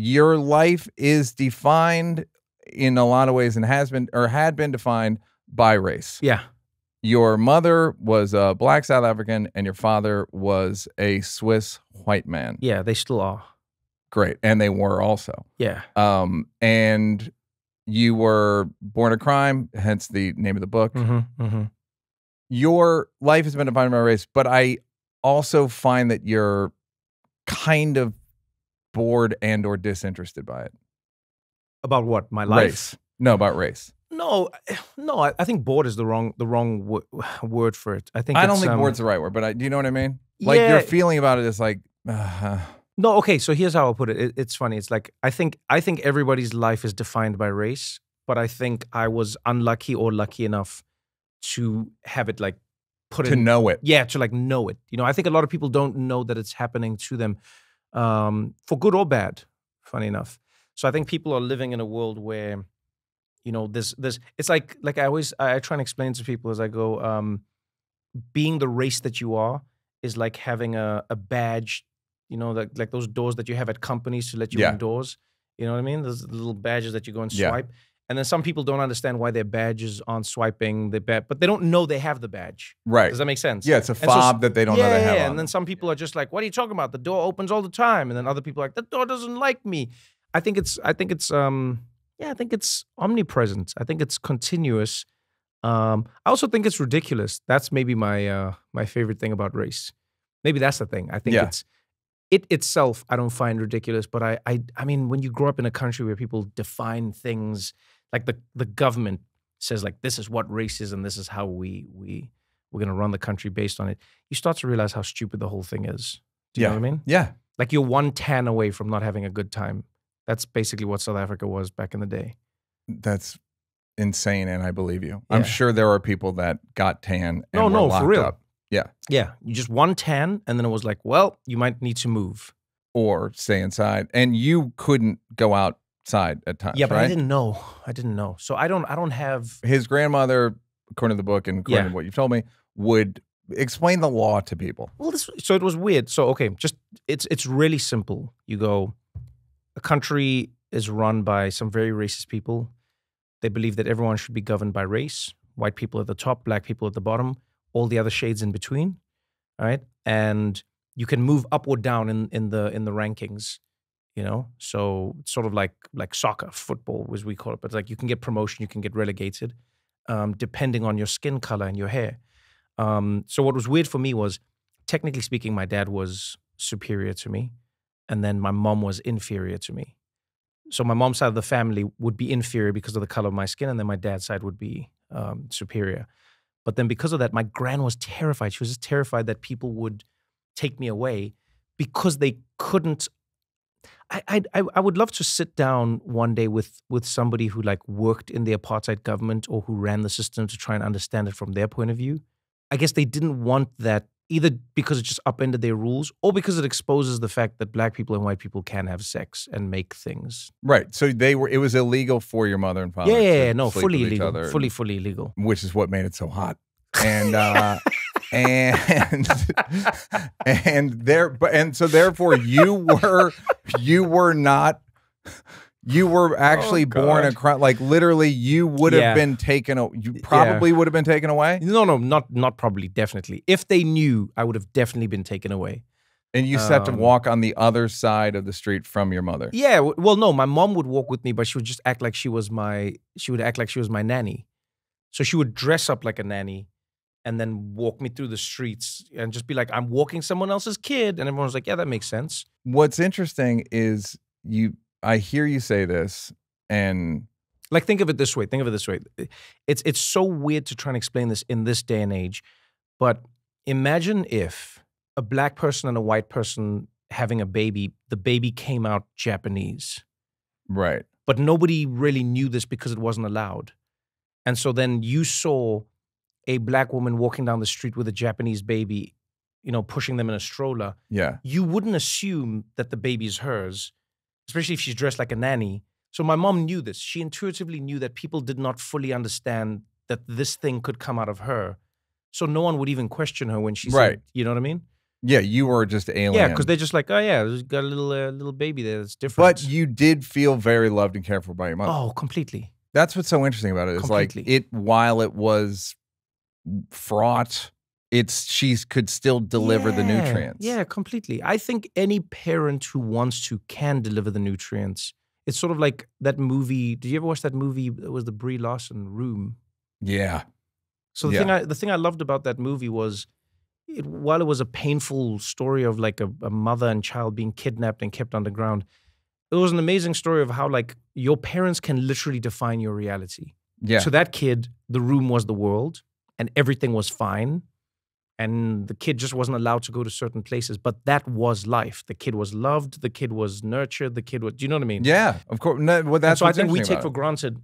your life is defined in a lot of ways and has been or had been defined by race. Yeah. Your mother was a black South African and your father was a Swiss white man. Yeah, they still are. Great. And they were also. Yeah. Um, and you were born a crime, hence the name of the book. Mm-hmm, mm-hmm. Your life has been defined by race, but I also find that you're kind of bored and or disinterested by it. About what? My life? Race. No, about race. No, no. I, I think bored is the wrong the wrong w- word for it. I think I don't think um, bored's the right word, but I, do you know what I mean? Like Yeah. your feeling about it is like, uh, No, okay. So here's how I'll put it. it. It's funny. It's like I think I think everybody's life is defined by race, but I think I was unlucky or lucky enough to have it like put it. to in. know it. Yeah, to like know it. You know, I think a lot of people don't know that it's happening to them, um, for good or bad. Funny enough. So I think people are living in a world where, you know, there's there's it's like like I always I, I try and explain to people as I go, um, being the race that you are is like having a, a badge, you know, like like those doors that you have at companies to let you Yeah. indoors. You know what I mean? Those little badges that you go and Yeah. And then some people don't understand why their badges aren't swiping the but they don't know they have the badge. Right. Does that make sense? Yeah, it's a so- fob that they don't yeah, know they have. yeah, on and then some people are just like, "What are you talking about? The door opens all the time." And then other people are like, "The door doesn't like me." I think it's, I think it's, um, yeah, I think it's omnipresent. I think it's continuous. Um, I also think it's ridiculous. That's maybe my uh, my favorite thing about race. Maybe that's the thing. I think Yeah. it's it itself. I don't find ridiculous, but I, I, I mean, when you grow up in a country where people define things like the the government says like this is what race is and this is how we we we're gonna run the country based on it. You start to realize how stupid the whole thing is. Do you know Yeah. what I mean? yeah. Like you're one tan away from not having a good time. That's basically what South Africa was back in the day. That's insane, and I believe you. I'm sure there are people that got tan. And No, no, for real. Up, Yeah. Yeah, you just one tan, and then it was like, well, you might need to move. or stay inside, and you couldn't go outside at times. Yeah, but right? I didn't know. I didn't know. So I don't. I don't have. His grandmother, according to the book and according Yeah. to what you've told me, would explain the law to people. Well, this. So it was weird. So okay, just it's it's really simple. You go, a country is run by some very racist people. They believe that everyone should be governed by race. White people at the top, black people at the bottom, all the other shades in between. All right, and you can move up or down in in the in the rankings. You know, so it's sort of like like soccer, football, as we call it. But like you can get promotion, you can get relegated, um, depending on your skin color and your hair. Um, so what was weird for me was, technically speaking, my dad was superior to me, and then my mom was inferior to me. So my mom's side of the family would be inferior because of the color of my skin, and then my dad's side would be um, superior. But then because of that, my gran was terrified. She was just terrified that people would take me away because they couldn't. I, I I would love to sit down one day with with somebody who like worked in the apartheid government or who ran the system to try and understand it from their point of view. I guess they didn't want that either because it just upended their rules or because it exposes the fact that black people and white people can have sex and make things. Right. So they were. It was illegal for your mother and father. yeah, yeah, yeah, no, fully illegal, fully, fully illegal. which is what made it so hot. And uh, and and there, but and so therefore you were you were not. You were actually born a Oh, crime. Like literally, you would have Yeah. been taken. You probably would have been taken away, No, no, not not probably, definitely. If they knew, I would have definitely been taken away. and you have to Um, walk on the other side of the street from your mother. Yeah, well, no, my mom would walk with me, but she would just act like she was my. She would act like she was my nanny. So she would dress up like a nanny, and then walk me through the streets and just be like, "I'm walking someone else's kid," and everyone's like, "Yeah, that makes sense." What's interesting is you. I hear you say this, and Like, think of it this way. Think of it this way. It's it's so weird to try and explain this in this day and age, but imagine if a black person and a white person having a baby, the baby came out Japanese. right, but nobody really knew this because it wasn't allowed. And so then you saw a black woman walking down the street with a Japanese baby, you know, pushing them in a stroller. yeah, You wouldn't assume that the baby is hers, especially if she's dressed like a nanny. So my mom knew this. She intuitively knew that people did not fully understand that this thing could come out of her. So no one would even question her when she Right. said, you know what I mean? Yeah, you were just alien. Yeah, because they're just like, oh yeah, there's got a little uh, little baby there that's different. But you did feel very loved and cared for by your mother. oh, completely. That's what's so interesting about it. Is like it while it was fraught, it's she could still deliver the nutrients. Yeah, completely. I think any parent who wants to can deliver the nutrients. It's sort of like that movie. Did you ever watch that movie? It was the Brie Larson Room. Yeah. So the Yeah. thing I the thing I loved about that movie was, it, while it was a painful story of like a, a mother and child being kidnapped and kept underground, it was an amazing story of how like your parents can literally define your reality. Yeah. So that kid, the room was the world, and everything was fine. And the kid just wasn't allowed to go to certain places, but that was life. The kid was loved. The kid was nurtured. The kid was. Do you know what I mean? yeah. Of course. No, well, And that's so I think we take for granted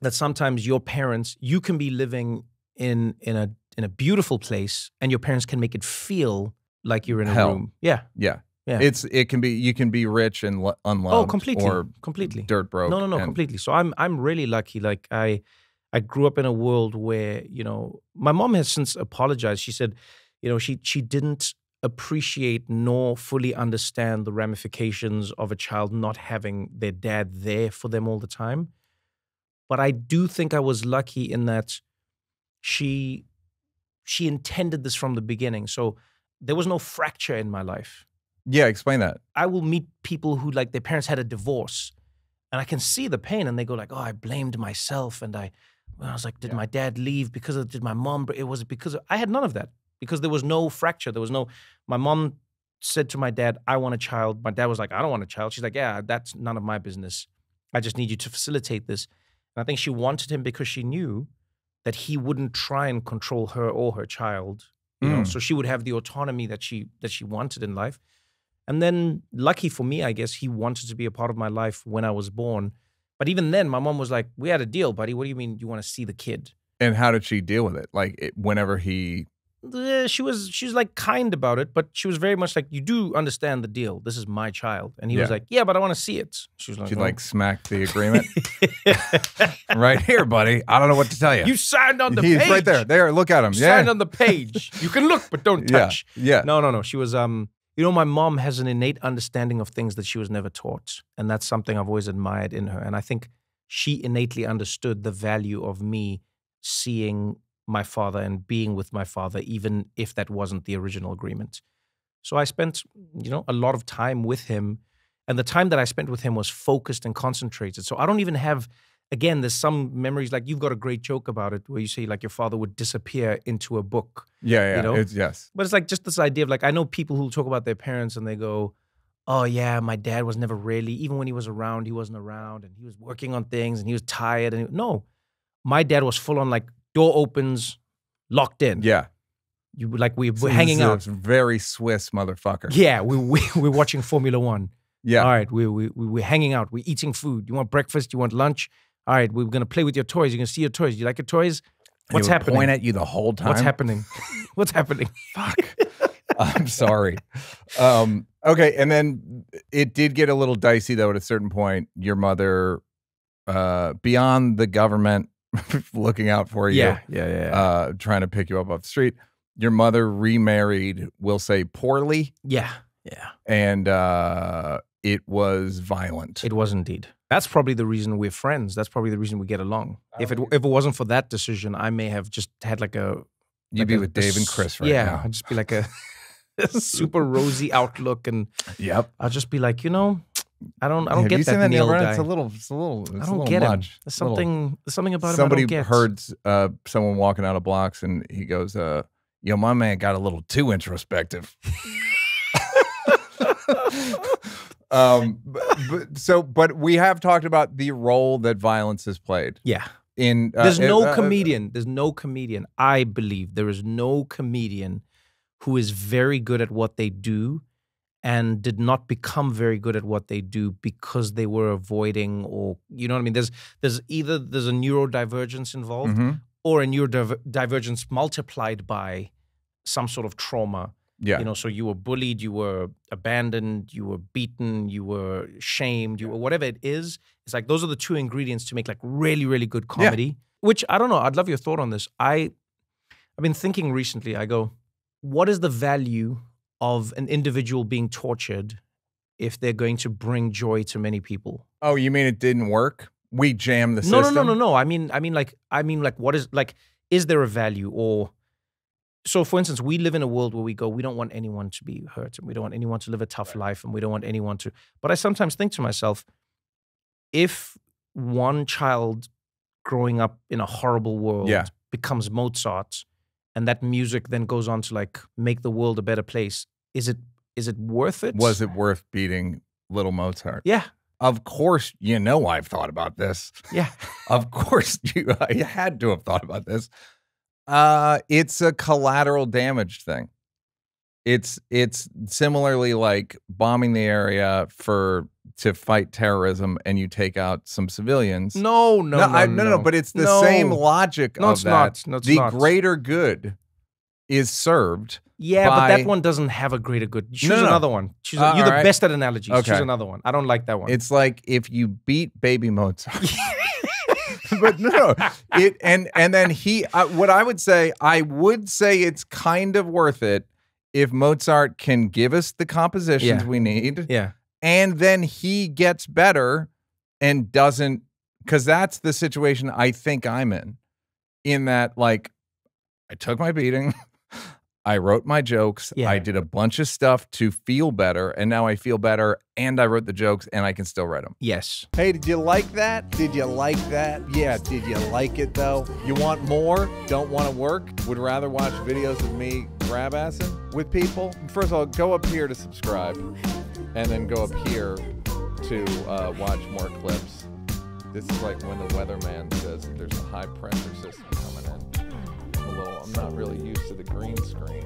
that sometimes your parents, you can be living in in a in a beautiful place, and your parents can make it feel like you're in a Hell. room. Yeah. Yeah. Yeah. It's it can be you can be rich and lo- unloved. Oh, completely. Or completely. dirt broke. No, no, no, and- completely. So I'm I'm really lucky. Like I I grew up in a world where, you know, my mom has since apologized. She said, you know, she she didn't appreciate nor fully understand the ramifications of a child not having their dad there for them all the time. But I do think I was lucky in that she she intended this from the beginning. So there was no fracture in my life. Yeah. Explain that. I will meet people who like their parents had a divorce, and I can see the pain, and they go like, "Oh, I blamed myself," and I, I was like, "Did Yeah. my dad leave because of? Did my mom? It was because of, I had none of that because there was no fracture. There was no. My mom said to my dad, "I want a child." My dad was like, "I don't want a child." She's like, "Yeah, that's none of my business. I just need you to facilitate this." And I think she wanted him because she knew that he wouldn't try and control her or her child. You know, Mm. so she would have the autonomy that she that she wanted in life. And then, lucky for me, I guess he wanted to be a part of my life when I was born. But even then, my mom was like, "We had a deal, buddy. What do you mean you want to see the kid?" And how did she deal with it? Like it, whenever he. Eh, She was she was like kind about it, but she was very much like, "You do understand the deal. This is my child." And he was like, "Yeah, but I want to see it." She was like, She "Oh." like smacked the agreement right here, buddy. I don't know what to tell you. "You signed on the page. He's page. right there. There, look at him. You Yeah, signed on the page. You can look, but don't touch." yeah, touch." yeah. No, no, no. She was um you know, my mom has an innate understanding of things that she was never taught. And that's something I've always admired in her. And I think she innately understood the value of me seeing my father and being with my father, even if that wasn't the original agreement. So I spent, you know, a lot of time with him. And the time that I spent with him was focused and concentrated. So I don't even have, again, there's some memories like you've got a great joke about it where you say like your father would disappear into a book. Yeah, yeah. know? It's, yes. But it's like just this idea of like I know people who talk about their parents and they go, "Oh yeah, my dad was never really even when he was around, he wasn't around and he was working on things and he was tired and he-" no, my dad was full on like door opens, locked in. Yeah. You like we were hanging out. Very Swiss motherfucker. Yeah, we we we're watching Formula One. Yeah. All right, we we we we're hanging out. We're eating food. You want breakfast? You want lunch? All right, we're gonna play with your toys. You're gonna see your toys. You like your toys? What's would happening? Point at you the whole time. What's happening? What's happening? Fuck. I'm sorry. Um, okay, and then it did get a little dicey though. At a certain point, your mother, uh, beyond the government looking out for you, Yeah, yeah, yeah. yeah. uh, trying to pick you up off the street, your mother remarried. We'll say poorly, yeah, yeah. and uh, it was violent. It was indeed. That's probably the reason we're friends. That's probably the reason we get along. If it if it wasn't for that decision, I may have just had like a You'd like be a- with a Dave and Chris right yeah, now. I'd just be like a, a super rosy outlook, and Yep. I'll just be like, you know, I don't I don't Have get you that, seen that Neal guy. It's a little. It's a little. It's I a don't little get him. much. There's Little- something there's something about it. somebody him get. heard uh, someone walking out of blocks and he goes, uh, "Yo, my man got a little too introspective." um, but, but- so, but we have talked about the role that violence has played Yeah. in. Uh, There's no uh, uh, comedian. There's no comedian. I believe there is no comedian who is very good at what they do and did not become very good at what they do because they were avoiding or you know what I mean. There's there's either there's a neurodivergence involved mhm. or a neurodivergence multiplied by some sort of trauma. Yeah. You know, so you were bullied, you were abandoned, you were beaten, you were shamed, you were whatever it is. It's like those are the two ingredients to make like really, really good Yeah. comedy. Which I don't know. I'd love your thought on this. I I've been thinking recently, I go, what is the value of an individual being tortured if they're going to bring joy to many people. Oh, you mean it didn't work? We jammed the No, system. no, no, no, no. I mean, I mean, like, I mean, like, what is like? Is there a value or? So, for instance, we live in a world where we go, we don't want anyone to be hurt, and we don't want anyone to live a tough life, and we don't want anyone to. But I sometimes think to myself, if one child growing up in a horrible world Yeah. becomes Mozart, and that music then goes on to like make the world a better place, is it is it worth it? Was it worth beating little Mozart? Yeah, Of course, you know I've thought about this. yeah. Of course, you I had to have thought about this. Uh, it's a collateral damage thing. It's it's similarly like bombing the area for to fight terrorism, and you take out some civilians. No, no, no, I- no, no, But it's the No. same logic No, of it's that. not. No, it's the not. greater good is served. Yeah, but that one doesn't have a greater good. Choose No, no, no. another one. Choose a- Uh, you're the best at analogies. Okay. Choose another one. I don't like that one. It's like if you beat Baby Mozart. but no, it and and then he. Uh, what I would say, I would say it's kind of worth it if Mozart can give us the compositions Yeah. we need, yeah. and then he gets better and doesn't, because that's the situation I think I'm in. In that, like, I took my beating. I wrote my jokes. Yeah. I did a bunch of stuff to feel better, and now I feel better. And I wrote the jokes, and I can still write them. Yes. Hey, did you like that? Did you like that? Yeah, did you like it though? You want more? Don't want to work? Would rather watch videos of me grab assing with people? First of all, go up here to subscribe, and then go up here to uh, watch more clips. This is like when the weatherman says that there's a high pressure system coming in. I'm not really used to the green screen.